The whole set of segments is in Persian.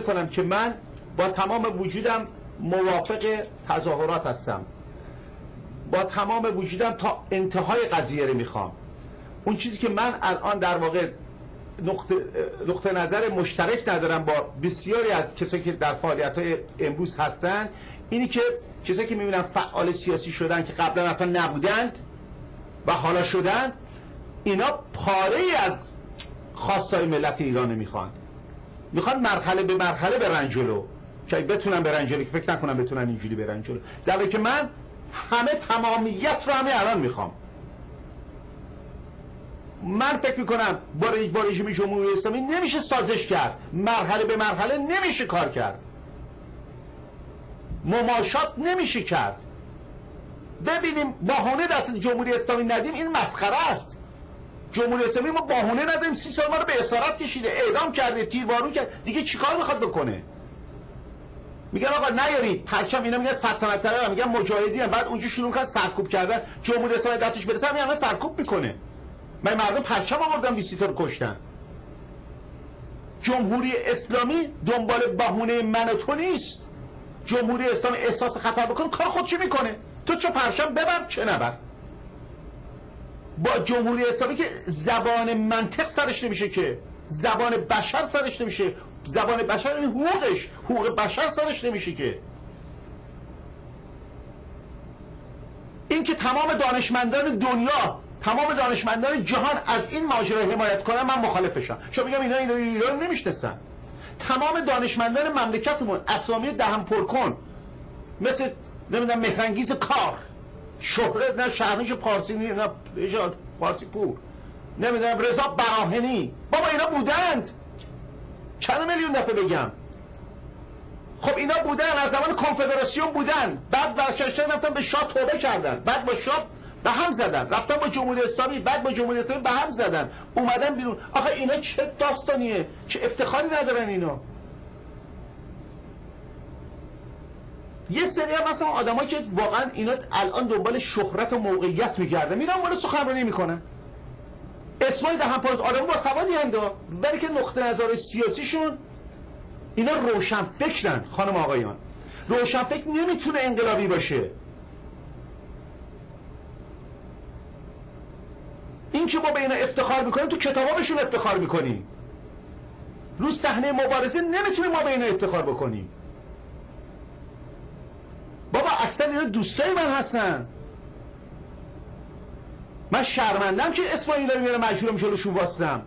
کنم که من با تمام وجودم موافق تظاهرات هستم. با تمام وجودم تا انتهای قضیه رو می‌خوام. اون چیزی که من الان در واقع نقطه, نقطه نظر مشترک ندارم با بسیاری از کسایی که در فعالیت های امروز هستن اینی که کسایی که می‌بینن فعال سیاسی شدن که قبلا اصلا نبودند و حالا شدند اینا پاره از خواستای ملت ایران می‌خوان. می‌خوان مرحله به مرحله برن جلو. که بتونن برن جلو که فکر نکنم بتونن اینجوری برن جلو. در که من همه تمامیت رو همه الان می‌خوام. من فکر می‌کنم با, رژیم جمهوری اسلامی نمیشه سازش کرد. مرحله به مرحله نمیشه کار کرد. مماشات نمیشه کرد. ببینیم باهانه دست جمهوری اسلامی ندیم این مسخره است. جمهوری اسلامی ما باهونه ندیم سی سال ما رو به اسارت کشیده. اعدام کرده تیربارون کرد. دیگه چیکار می‌خواد بکنه؟ میگن آقا نیارید. پرچم اینا میگن سلطنت طلب میگن مجاهدی هم. بعد اونجا شروع کردن سرکوب کردن. جمهوری اسلامی دستش برسه همین سرکوب می‌کنه. من مردم پرچم آوردن 20 تا رو کشتن. جمهوری اسلامی دنبال بهونه من و تو نیست. جمهوری اسلامی احساس خطر بکنه کار خودشی می‌کنه. تو چه پرچم ببر چه نبر؟ با جمهوری اسلامی که زبان منطق سرش نمیشه که. زبان بشر سرش نمیشه. زبان بشر این حقوقش. حقوق بشر سرش نمیشه که. این که تمام دانشمندان دنیا تمام دانشمندان جهان از این ماجرا حمایت کنن من مخالفشم. چون میگم اینا اینا ایران نمی‌شناسن. تمام دانشمندان مملکتمون اسامی دهم پر کن مثل نمی‌دونم مهرنگیز کار. شهرت نه شهرنش پارسی نه پارسی پور نمی‌دونم رضا براهنی. بابا اینا بودند. چند میلیون دفعه بگم. خب اینا بودن از زمان کنفدراسیون بودن. بعد برششتن رفتن به شاه توبه کردن. بعد با شاه به هم زدن. رفتن با جمهوری اسلامی بعد با جمهوری اسلامی به هم زدن. اومدن بیرون. آخه اینا چه داستانیه؟ چه افتخاری ندارن اینا؟ یه سری هم مثلا آدمایی که واقعا اینا الان دنبال شهرت و موقعیت میگردن میرن ولی سخنرانی می‌کنن اسمای هم آدم با سوادی هنده ولی که نقطه نظر سیاسیشون اینا روشن فکرن خانم آقایان. روشن فکر نمی‌تونه انقلابی باشه. این که ما به اینا افتخار می‌کنیم تو کتابابشون افتخار می‌کنیم. رو صحنه مبارزه نمی‌تونیم ما به اینا افتخار بکنیم. بابا اکثر اینا دوستای من هستن. من شرمندم که اسم اینا رو میاره مجبورم جلوشون واستم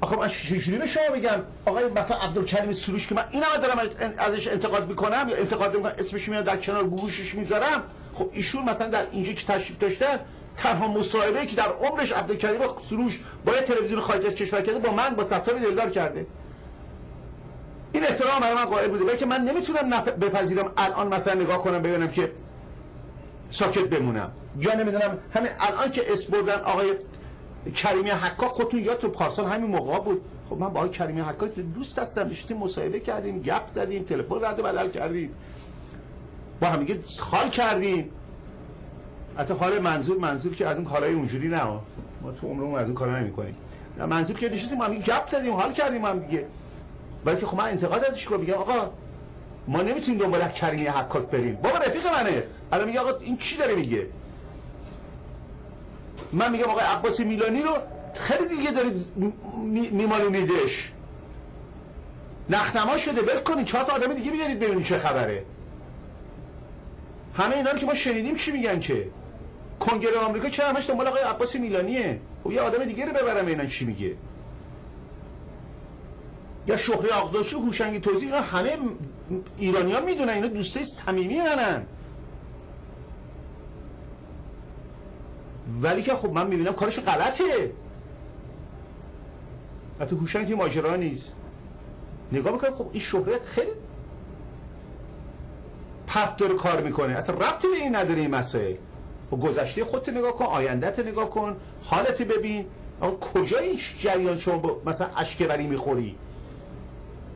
آخه من چجوری به شما بگم آقای مثلا عبدالکریم سروش که من این همه دارم ازش انتقاد می‌کنم یا انتقاد می‌کنم اسمش میاد در کنار گوشش می‌ذارم. خب ایشون مثلا در اینجا که تشریف داشته تنها مصاحبه که در عمرش عبدالکریم سروش با یه تلویزیون خارج از کشور کرده با من با ستار دلدار کرده. این احترام برای من قائل بوده. که من نمی‌تونم بپذیرم الان مثلا نگاه کنم ببینم که ساکت بمونم. یا نمی‌دونم همین الان که اس بردن آقای کریمی حقا خودتون یا تو پارسال همین موقع بود. خب من با آقای کریمی حقا دوست هستم نشستیم مصاحبه کردیم گپ زدیم تلفن رد بدل کردیم. با هم دیگه خال کردیم. حتی حال منظور منظور که از اون کارهای اونجوری نه. ما تو عمرمون از اون کارا نمی‌کنیم. منظور که نشستیم هم گپ زدیم حال کردیم هم دیگه. ولی که خب من انتقاد ازش کنم میگم آقا ما نمی‌تونیم دنبال کریمی حکاک بریم. بابا رفیق منه. الان میگه آقا این چی داره میگه؟ من میگم آقای عباس میلانی رو خیلی دیگه دارید میمالونیدش نخنما شده ول کنید چهار تا آدم دیگه بیارید ببینید چه خبره. همه اینا رو که ما شنیدیم چی میگن که؟ کنگره آمریکا چرا همش دنبال آقای عباس میلانیه؟ و خب یه آدم دیگه رو ببرم اینا چی میگه؟ یا شهری آقداشی هوشنگ توزیع اینا همه ایرانی ها می‌دونن اینا دوستای صمیمی منن. ولی که خب من می‌بینم کارش غلطه. حتی هوشنگ ماجرا نیست. نگاه می‌کنم خب این شهرت خیلی پرت داره کار می‌کنه. اصلا ربطی به این نداره این مسائل. و خب گذشته خودت نگاه کن آیندت نگاه کن حالت ببین. اما کجا این جریان شما مثلا اشکبری می‌خوری؟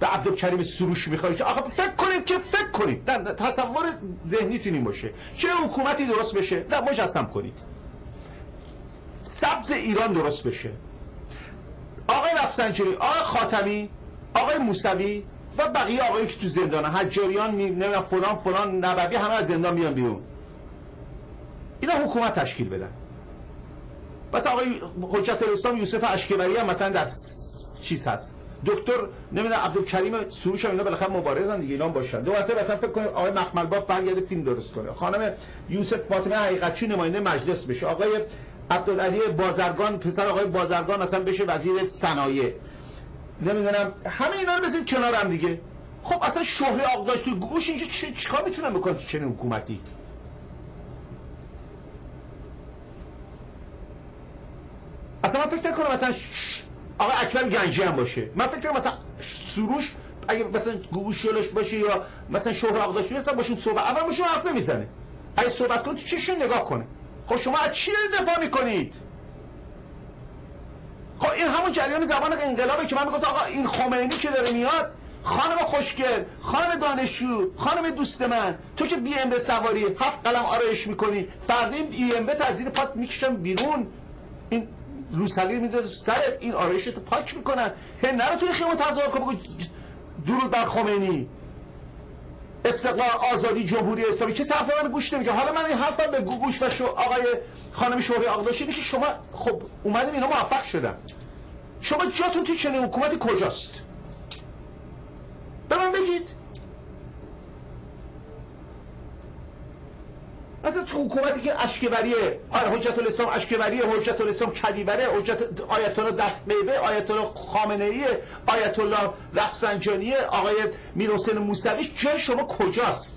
به عبدالکریم سروش می‌خوای که آقا فکر کنید که فکر کنید. نه تصور ذهنی این باشه. چه حکومتی درست بشه؟ نه مجسم کنید. سبز ایران درست بشه. آقای رفسنجانی آقای خاتمی آقای موسوی و بقیه آقایی که تو زندان حجاریان نمی‌دونم فلان فلان نبوی همه از زندان میان بیرون. اینا حکومت تشکیل بدن. بس آقای حجت الاسلام یوسف اشکبری هم مثلا در چیز هست. دکتر نمی‌دونم عبدالکریم سروش اینا بالاخره مبارزن دیگه اینا باشن. دو مرتبه مثلا فکر کنید آقای مخمل با فرگرد فیلم درست کنه. خانم یوسف فاطمه حقیقتچی نماینده مجلس بشه. آقای عبدالعلی بازرگان پسر آقای بازرگان مثلا بشه وزیر صنایع. نمی‌دونم همه اینا رو بزنید کنار هم دیگه. خب اصلا شهره آقداش تو گوش اینجا چیکار می‌تونن بکنن تو چنین حکومتی؟ اصلا فکر نکنم مثلا آقا اکرم گنجی هم باشه. من فکر کنم مثلا سروش اگه مثلا گوش شلش باشه یا مثلا شهر آقداش مثلا باشون صحبت اول باشون حرف نمی‌زنه. اگه صحبت کن تو چشون نگاه کنه. خب شما از چی دفاع می‌کنید؟ خب این همون جریان زبان انقلابه که من میگم آقا این خمینی که داره میاد خانم خوشگل خانم دانشجو خانم دوست من تو که بی ام سواری هفت قلم آرایش می‌کنی فردا این بی ام از پات می‌کشم بیرون. این روسلی میده سر این آرایش تو پاک می‌کنن هی نرو توی خیمه تظاهر کن بگو درود بر خمینی. استقلال آزادی جمهوری اسلامی. چه حرف من گوش نمیگه حالا من این حرفم به گوش و شو آقای خانم شوهری آقداشی که شما خب اومدیم اینا موفق شدن. شما جاتون توی چنین حکومتی کجاست؟ به من بگید مثلا تو حکومتی که اشکبریه. آره حجت الاسلام اشکبریه حجت الاسلام کلیوره حجت آیت الله دستبیبه آیت الله خامنه ای آیت الله رفسنجانی آقای میر حسین موسوی. جای شما کجاست؟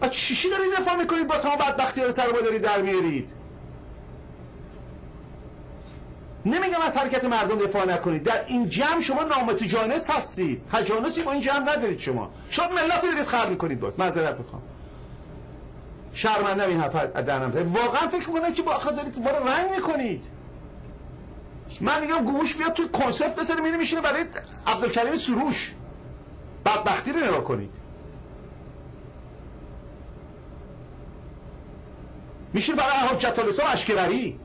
و چیشی دارید دفاع می‌کنید؟ باز همه بدبختی رو سر ما دارید در میارید. نمیگم از حرکت مردم دفاع نکنید. در این جمع شما نامتجانس هستید. تجانسی با این جمع ندارید شما. شما ملت رو دارید خرد می‌کنید باز. معذرت می‌خوام. شرمنده این حرف درنم واقعا فکر می‌کنم که با آخر دارید ما رنگ می‌کنید. من میگم گوش بیاد تو کنسرت بزنه میره میشینه برای عبدالکریم سروش. بدبختی رو نگاه کنید. میشین برای حجت الاسلام اشکبری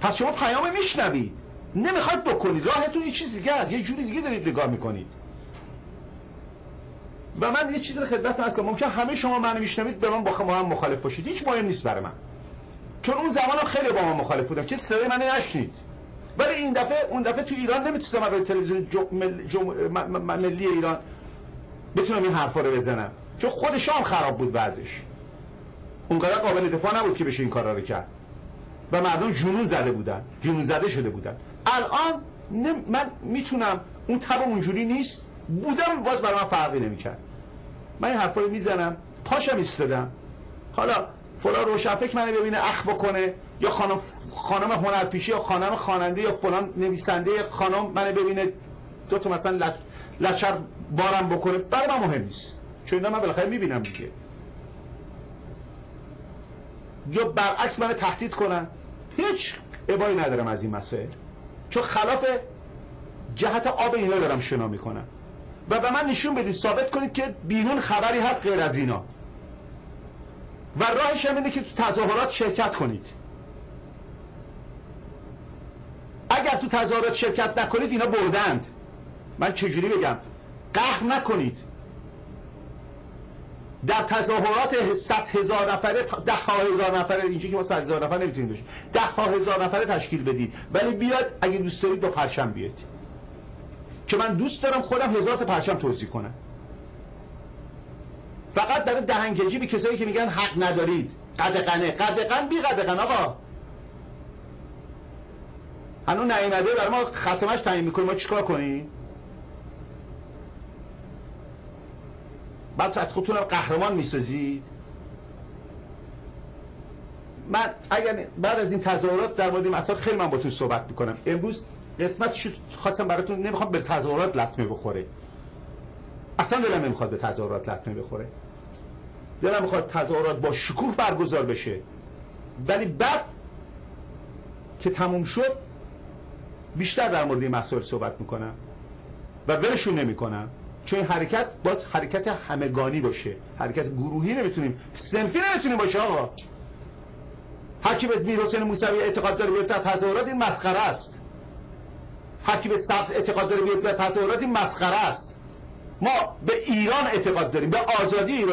پس شما پیام میشنوید نمی‌خواد بکنید. راهتون یه چیز دیگه یه جوری دیگه دارید نگاه می‌کنید. و من یه چیزی رو خدمت هست که ممکن همه شما منو میشنوید به من با هم مخالف باشید. هیچ مهم نیست برای من. چون اون زمان هم خیلی با من مخالف بودم که صدای من نشنید. ولی این دفعه اون دفعه تو ایران نمی‌تونستم برای تلویزیون ملی ایران بتونم این حرفا رو بزنم. چون خود شام خراب بود وضعش. اونقدر قابل دفاع نبود که بشه این کارا رو کرد. و مردم جنون زده بودن جنون زده شده بودن. الان من می‌تونم اون تب اونجوری نیست بودم باز برای من فرقی نمی‌کرد. من این حرفا رو می‌زنم پاشم ایستادم. حالا فلان روشنفکر منو ببینه اخ بکنه یا خانم خانم هنرپیشه یا خانم خواننده یا فلان نویسنده خانم منو ببینه دو تا مثلا لچر بارم بکنه. برای من مهم نیست. چون من بالاخره می‌بینم دیگه. یا برعکس من تهدید کنن. هیچ ابایی ندارم از این مسائل. چون خلاف جهت آب اینا دارم شنا می‌کنم. و به من نشون بدید ثابت کنید که بیرون خبری هست غیر از اینا. و راهش هم اینه که تو تظاهرات شرکت کنید. اگر تو تظاهرات شرکت نکنید اینا بردند. من چجوری بگم؟ قهر نکنید. در تظاهرات 100 هزار نفره ده ها هزار نفره اینجا که ما 100 هزار نفر نمی‌تونیم باشیم ده هزار نفره تشکیل بدید. ولی بیاد اگه دوست دارید با پرچم بیاد که من دوست دارم خودم هزار تا پرچم توضیح کنم. فقط داره دهنگجی به کسایی که میگن حق ندارید. قدقنه قدقن بی قدقن آقا. هنو نعیمده برای ما ختمش تعیین می‌کنیم ما چیکار کنیم؟ بعد از خودتون قهرمان می‌سازید. من اگر بعد از این تظاهرات در مورد مسائل خیلی من با تو صحبت می‌کنم. امروز قسمتش خواستم براتون نمی‌خوام به تظاهرات لطمه بخوره. اصلا دلم نمی‌خواد به تظاهرات لطمه بخوره. دلم می‌خواد تظاهرات با شکوه برگزار بشه. ولی بعد که تموم شد بیشتر در مورد این مسائل صحبت می‌کنم و ولشون نمی‌کنم. چون حرکت باید حرکت همگانی باشه. حرکت گروهی نمی‌تونیم. سنفی نمی‌تونیم باشه آقا. هر به میر حسین موسوی اعتقاد داره بیاد تظاهرات این مسخره است. هر به سبز اعتقاد داره بیاد در تظاهرات این مسخره است. ما به ایران اعتقاد داریم به آزادی ایران.